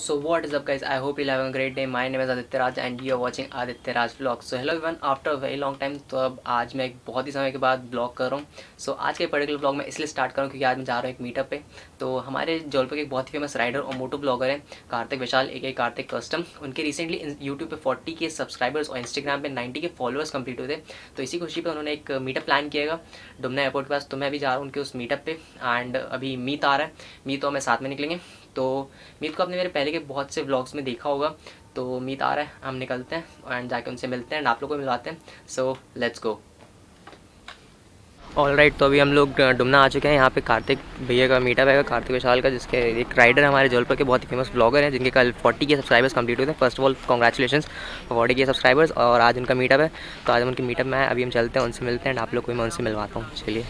So what is guys? I hope you're having a great day. My name is Aditya Raj and you are watching Aditya Raj vlog. So hello everyone. After a very long time तो अब आज मैं एक बहुत ही समय के बाद blog कर रहा हूँ. सो so, आज के पर्टिकुलर ब्लॉग मैं इसलिए स्टार्ट करूँ क्योंकि आज मैं जा रहा हूँ एक मीटअप पे. तो हमारे जौलपुर के एक बहुत ही फ़ेमस राइडर और मोटो ब्लॉगर हैं कार्तिक विशाल एक एक कार्तिक कस्टम उनके रिसेंटली यूट्यूब पे 40 के सब्सक्राइबर्स और इंस्टाग्राम पे 90 के फॉलोअर्स कंप्लीट हुए थे. तो इसी खुशी पर उन्होंने एक मीटअप प्लान किएगा डुमना एयरपोर्ट के पास तो मैं भी जा रहा हूँ उनके उस मीटअप पे. एंड अभी मीत आ रहा है. मीत और मैं साथ में निकलेंगे. तो मीत को आपने मेरे पहले के बहुत से ब्लॉग्स में देखा होगा। तो मीत आ रहा है, हम निकलते हैं एंड जाके उनसे मिलते हैं एंड आप लोग को मिलवाते हैं। So let's go all right तो अभी हम लोग डुमना आ चुके हैं यहाँ पे कार्तिक भैया का मीटअप है कार्तिक विशाल का, जिसके एक राइडर हमारे जौलपुर के बहुत ही फ़ेमस ब्लॉगर हैं, जिनके कल 40 के सब्सक्राइबर्स कंप्लीट हुए थे। First of all congratulation forty K subscribers और आज उनका मीटअप है। तो आज हम उनके मीटअप में अभी हम चलते हैं, उनसे मिलते हैं आप लोग को मैं उनसे मिलवाता हूँ। चलिए।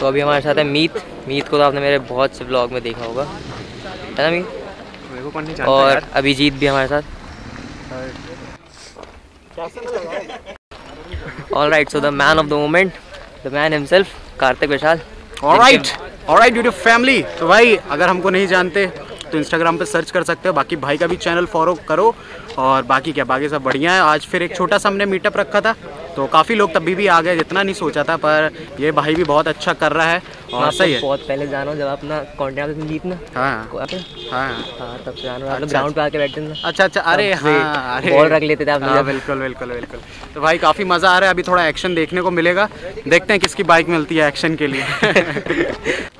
तो अभी हमारे साथ है मीत। मीत को तो आपने मेरे बहुत से ब्लॉग में देखा होगा। है ना मीत और अभिजीत भी हमारे साथ। All right so the man of the moment the man himself Kartik Vishal alright alright YouTube family तो भाई अगर हमको नहीं जानते तो इंस्टाग्राम पे सर्च कर सकते हो। बाकी भाई का भी चैनल फॉलो करो। और बाकी क्या बाकी सब बढ़िया है। आज फिर एक छोटा सा हमने मीटअप रखा था। तो काफ़ी लोग तभी भी आ गए जितना नहीं सोचा था पर ये भाई भी बहुत अच्छा कर रहा है। और सही है। बहुत पहले जाना जब अपना कॉन्टेक्ट में जीत ना? हाँ। हाँ? हाँ। तब से जाना आप ग्राउंड पे आके बैठते ना? अच्छा अच्छा अरे हाँ अरे। बॉल रख लेते थे आप हाँ बिल्कुल बिल्कुल बिल्कुल। तो भाई काफ़ी मज़ा आ रहा है अभी थोड़ा एक्शन देखने को मिलेगा। देखते हैं किसकी बाइक मिलती है एक्शन के लिए।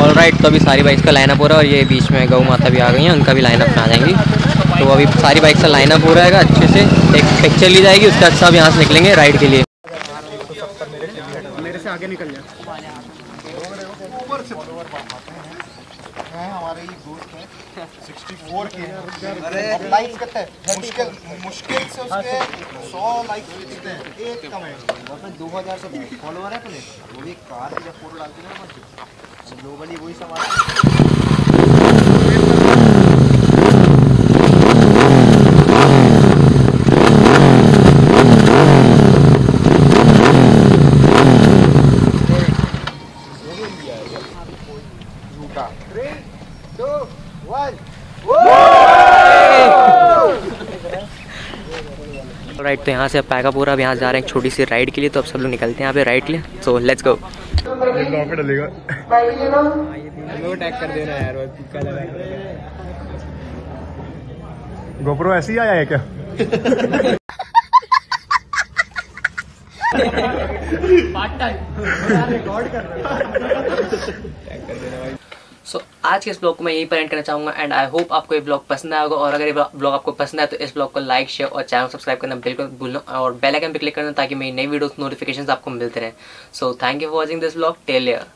ऑल राइट तो अभी सारी बाइक्स का लाइनअप हो रहा है और ये बीच में गौ माता भी आ गई हैं, उनका भी लाइनअप में आ जाएँगी तो अभी सारी बाइक का लाइनअप हो रहेगा अच्छे से। एक पिक्चर ली जाएगी, उसके बाद सब यहाँ से निकलेंगे राइड के लिए। मेरे से आगे निकल जा हमारे दोस्त हैं। 64 के अरे। लाइक्स कितने मुश्किल मुश्किल से उसके 100 लाइक्स कितने हैं। एक कमेंट मतलब 2000 से फॉलोअर है अपने। वो भी कार की जब फ़ोटो डालते हैं ना ग्लोबली वही समाज झूठा थ्री टू वन राइट तो यहाँ से अब पैका पूरा अब यहाँ जा रहे हैं छोटी सी राइड के लिए। तो अब सब लोग निकलते हैं यहाँ पे राइड के लिए। सो लेट्स गो गोप्रो ऐसे ही आया है क्या? सो so, आज के इस ब्लॉग को मैं यहीं पर करना चाहूँगा एंड आई होप आपको ये ब्लॉग पसंद आया होगा और अगर ये ब्लॉग आपको पसंद आया तो इस ब्लॉग को लाइक शेयर और चैनल सब्सक्राइब करना बिल्कुल भूलना और बेल आइकन पर क्लिक करना ताकि मेरी नई वीडियोस नोटिफिकेशंस आपको मिलते रहें। So thank you for watching this blog tell year